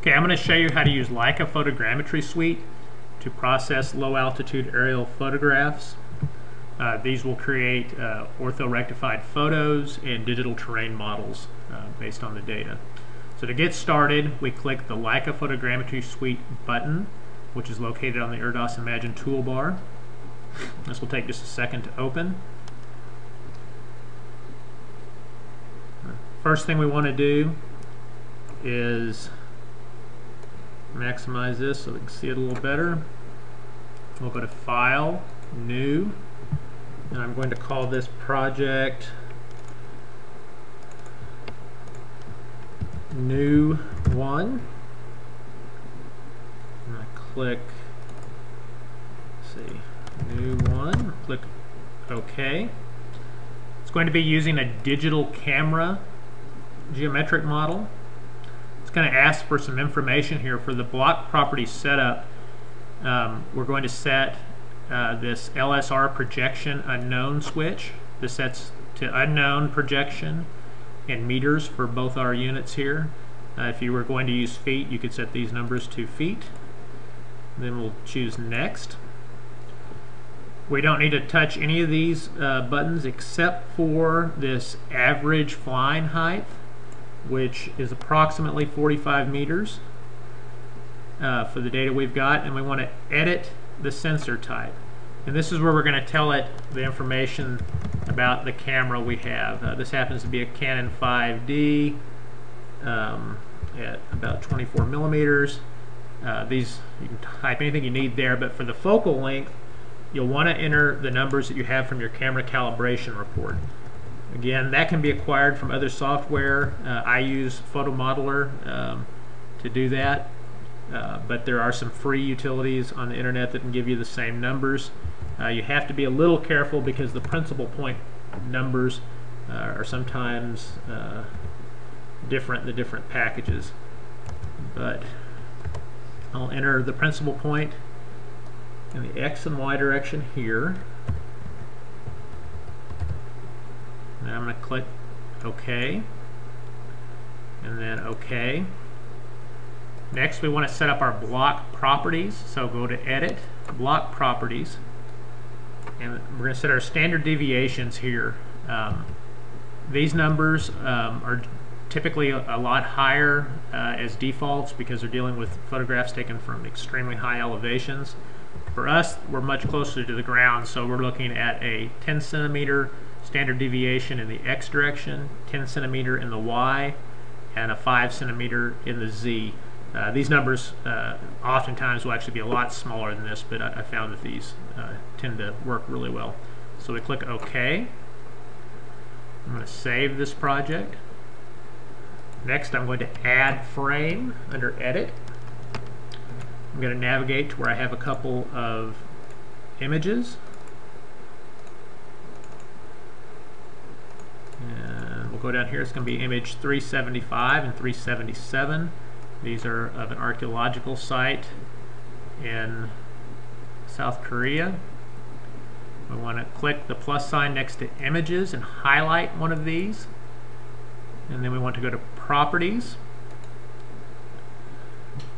Okay, I'm going to show you how to use Leica Photogrammetry Suite to process low altitude aerial photographs. Uh, these will create uh, ortho-rectified photos and digital terrain models uh, based on the data. So to get started, we click the Leica Photogrammetry Suite button, which is located on the ERDAS Imagine toolbar. This will take just a second to open. First thing we want to do is maximize this so we can see it a little better. We'll go to File, New, and I'm going to call this project New 1. And I click, see, New 1, click OK. It's going to be using a digital camera geometric model it's going to ask for some information here for the block property setup. Um, we're going to set uh, this LSR projection unknown switch. This sets to unknown projection in meters for both our units here. Uh, if you were going to use feet, you could set these numbers to feet. Then we'll choose next. We don't need to touch any of these uh, buttons except for this average flying height which is approximately 45 meters uh, for the data we've got, and we want to edit the sensor type. And this is where we're going to tell it the information about the camera we have. Uh, this happens to be a Canon 5D um, at about 24 millimeters. Uh, these you can type anything you need there, but for the focal length, you'll want to enter the numbers that you have from your camera calibration report. Again, that can be acquired from other software. Uh, I use PhotoModeler um, to do that, uh, but there are some free utilities on the internet that can give you the same numbers. Uh, you have to be a little careful because the principal point numbers uh, are sometimes uh, different in the different packages. But I'll enter the principal point in the X and Y direction here. Now I'm going to click OK and then OK. Next we want to set up our block properties. So go to Edit, Block Properties, and we're going to set our standard deviations here. Um, these numbers um, are typically a, a lot higher uh, as defaults because they're dealing with photographs taken from extremely high elevations. For us, we're much closer to the ground, so we're looking at a 10 centimeter standard deviation in the x direction, 10 centimeter in the y, and a 5 centimeter in the z. Uh, these numbers uh, oftentimes will actually be a lot smaller than this, but I, I found that these uh, tend to work really well. So we click OK. I'm going to save this project. Next, I'm going to add frame under Edit. I'm going to navigate to where I have a couple of images. We'll go down here. It's going to be image 375 and 377. These are of an archaeological site in South Korea. We want to click the plus sign next to images and highlight one of these. And then we want to go to properties.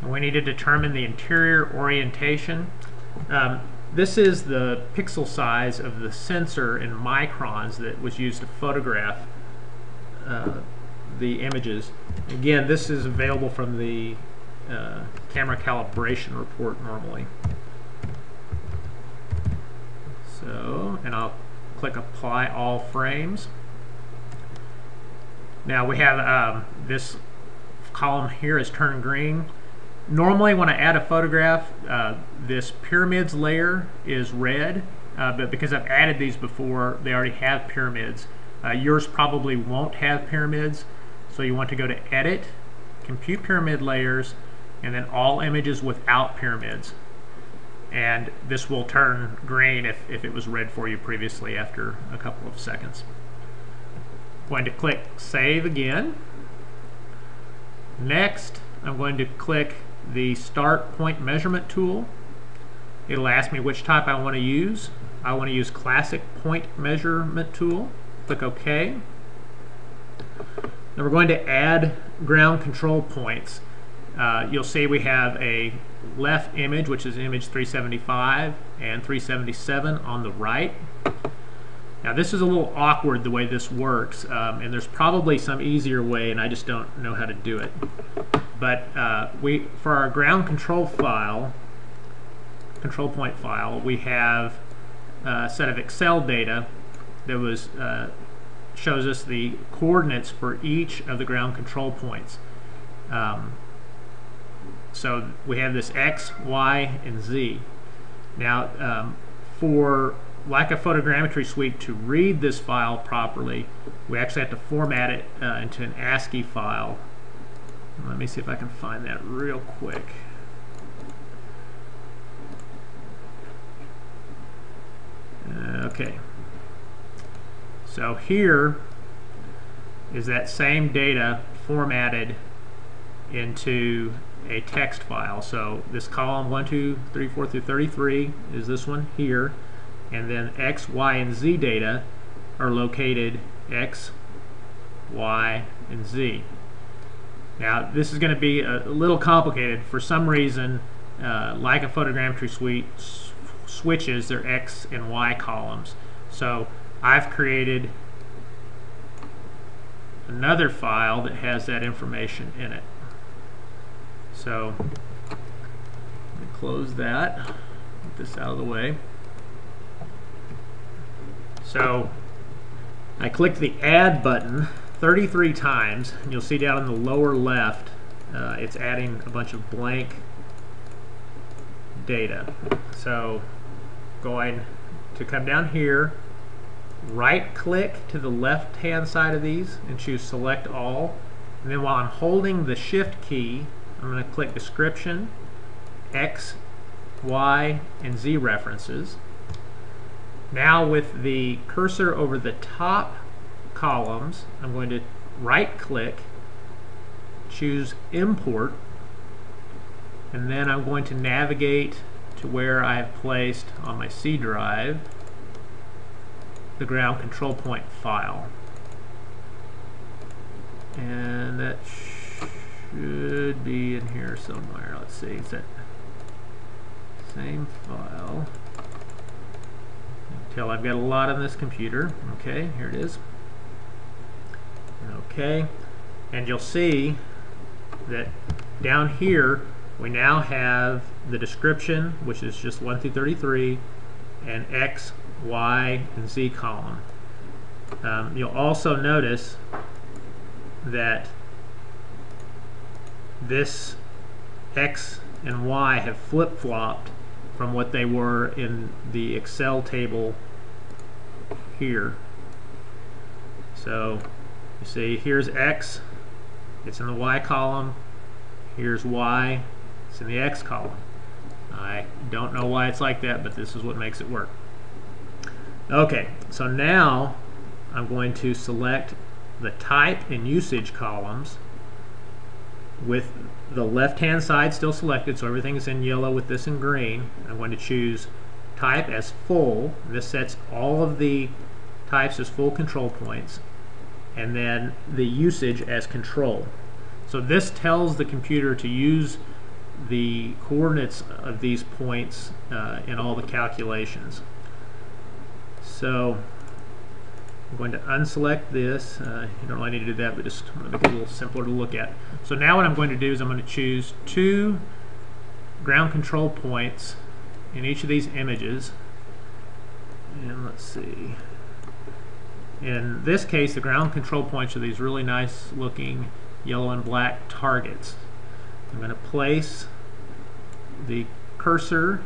And we need to determine the interior orientation. Um, this is the pixel size of the sensor in microns that was used to photograph uh, the images. Again, this is available from the uh, camera calibration report normally. So, and I'll click apply all frames. Now we have um, this column here is turned green. Normally when I add a photograph, uh, this pyramids layer is red, uh, but because I've added these before, they already have pyramids. Uh, yours probably won't have pyramids, so you want to go to Edit, Compute Pyramid Layers, and then All Images Without Pyramids. And this will turn green if, if it was red for you previously after a couple of seconds. I'm going to click Save again. Next, I'm going to click the Start Point Measurement tool. It'll ask me which type I want to use. I want to use Classic Point Measurement tool. Click OK. Now we're going to add ground control points. uh, you'll see we have a left image, which is image 375, and 377 on the right. Now this is a little awkward the way this works, um, and there's probably some easier way, and I just don't know how to do it. But uh, we, for our ground control file, control point file, we have a set of Excel data that was uh, shows us the coordinates for each of the ground control points. Um, so we have this X, Y, and Z. Now, um, for Leica Photogrammetry Suite to read this file properly, we actually have to format it uh, into an ASCII file. Let me see if I can find that real quick. Uh, okay. So here is that same data formatted into a text file. So this column 1, 2, 3, 4 through 33 is this one here. And then X, Y, and Z data are located X, Y, and Z. Now this is going to be a, little complicated. For some reason, uh, Leica Photogrammetry Suite switches their X and Y columns. So I've created another file that has that information in it. So close that, get this out of the way. So I clicked the add button 33 times and you'll see down in the lower left uh, it's adding a bunch of blank data. So going to come down here right click to the left hand side of these and choose select all. And then while I'm holding the shift key I'm going to click description X Y and Z references. Now with the cursor over the top columns I'm going to right click choose import and then I'm going to navigate to where I have placed on my C drive the ground control point file. And that should be in here somewhere. Let's see, is that same file? Tell I've got a lot on this computer. Okay, here it is. Okay, and you'll see that down here we now have the description, which is just 1 through 33, and X, Y, and Z column. Um, you'll also notice that this X and Y have flip-flopped from what they were in the Excel table here. So you see here's X, it's in the Y column, here's Y, it's in the X column. I don't know why it's like that, but this is what makes it work. Okay, so now I'm going to select the type and usage columns with the left hand side still selected so everything is in yellow with this in green. I'm going to choose type as full. This sets all of the types as full control points and then the usage as control. So this tells the computer to use the coordinates of these points uh, in all the calculations so I'm going to unselect this. Uh, you don't really need to do that, but just to make it a little simpler to look at. So now what I'm going to do is I'm going to choose two ground control points in each of these images. And let's see. In this case, the ground control points are these really nice looking yellow and black targets. I'm going to place the cursor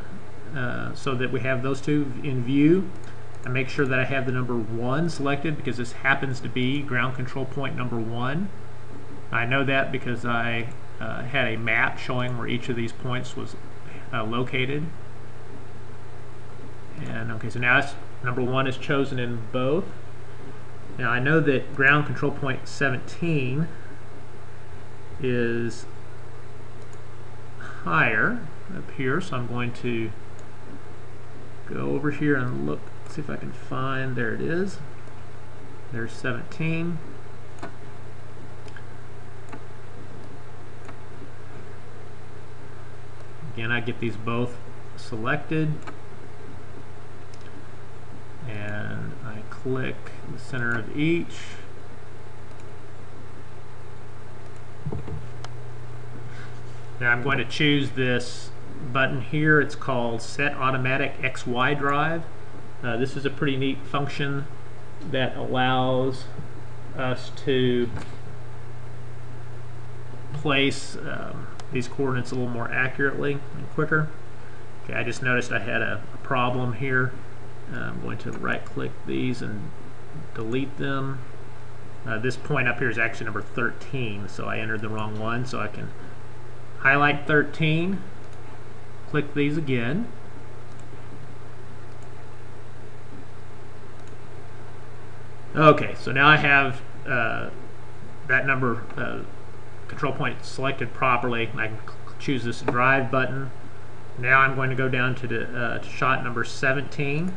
uh, so that we have those two in view. I make sure that I have the number 1 selected because this happens to be ground control point number 1. I know that because I uh, had a map showing where each of these points was uh, located. And okay, so now number 1 is chosen in both. Now I know that ground control point 17 is higher up here, so I'm going to go over here and look see if I can find, there it is. There's 17. Again, I get these both selected and I click the center of each now I'm going to choose this button here it's called set automatic XY drive uh, this is a pretty neat function that allows us to place um, these coordinates a little more accurately and quicker. Okay, I just noticed I had a, a problem here. Uh, I'm going to right click these and delete them. Uh, this point up here is actually number 13, so I entered the wrong one, so I can highlight 13, click these again. Okay, so now I have uh, that number uh, control point selected properly. I can choose this drive button. Now I'm going to go down to the uh, to shot number 17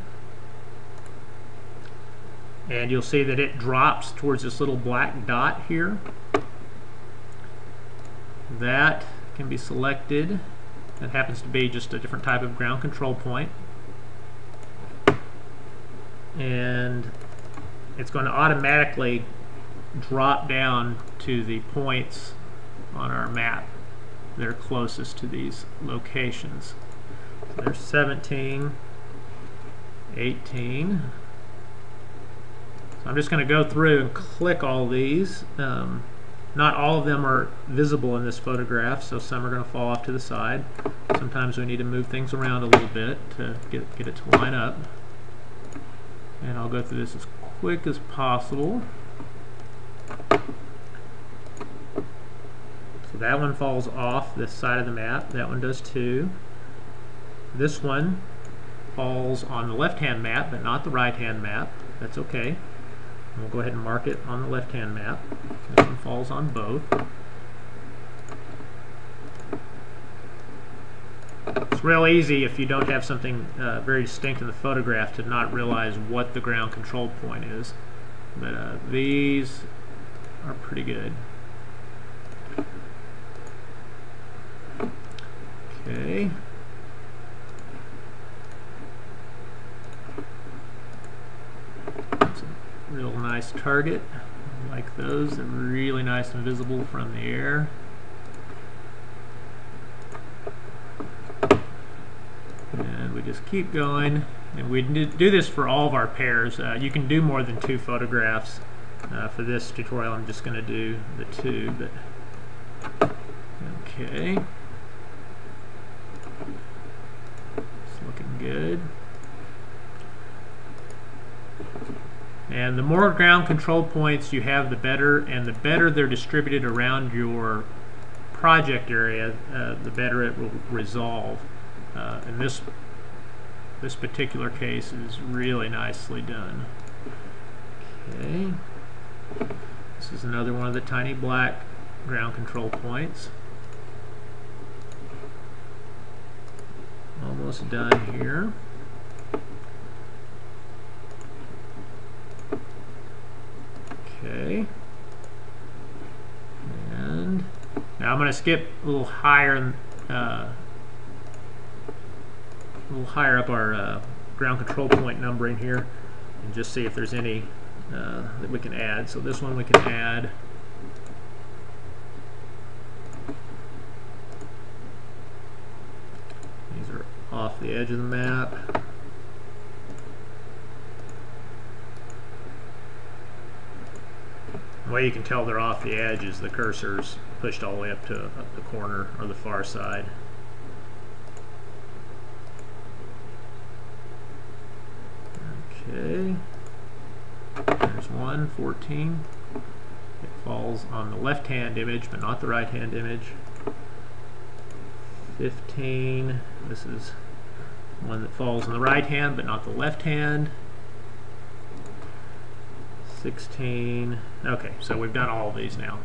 and you'll see that it drops towards this little black dot here. That can be selected. That happens to be just a different type of ground control point. And it's going to automatically drop down to the points on our map that are closest to these locations. So there's 17, 18. So I'm just going to go through and click all these. Um, not all of them are visible in this photograph, so some are going to fall off to the side. Sometimes we need to move things around a little bit to get, get it to line up. And I'll go through this as quick as possible. So that one falls off this side of the map. That one does too. This one falls on the left-hand map, but not the right-hand map. That's okay. We'll go ahead and mark it on the left-hand map. This one falls on both. It's real easy if you don't have something uh, very distinct in the photograph to not realize what the ground control point is. But uh, these are pretty good. Okay. That's a real nice target. I like those. They're really nice and visible from the air. And we just keep going. And we do this for all of our pairs. Uh, you can do more than two photographs. Uh, for this tutorial I'm just going to do the two. But Okay. It's looking good. And the more ground control points you have, the better. And the better they're distributed around your project area, uh, the better it will resolve. Uh, this this particular case is really nicely done. Okay. This is another one of the tiny black ground control points. Almost done here. Okay. And now I'm going to skip a little higher, uh, little higher up our uh, ground control point numbering here, and just see if there's any uh, that we can add. So this one we can add. These are off the edge of the map. The way you can tell they're off the edge is the cursor's pushed all the way up to up the corner or the far side. 1, 14. It falls on the left-hand image, but not the right-hand image. 15, this is one that falls on the right hand, but not the left hand. 16, okay, so we've done all these now.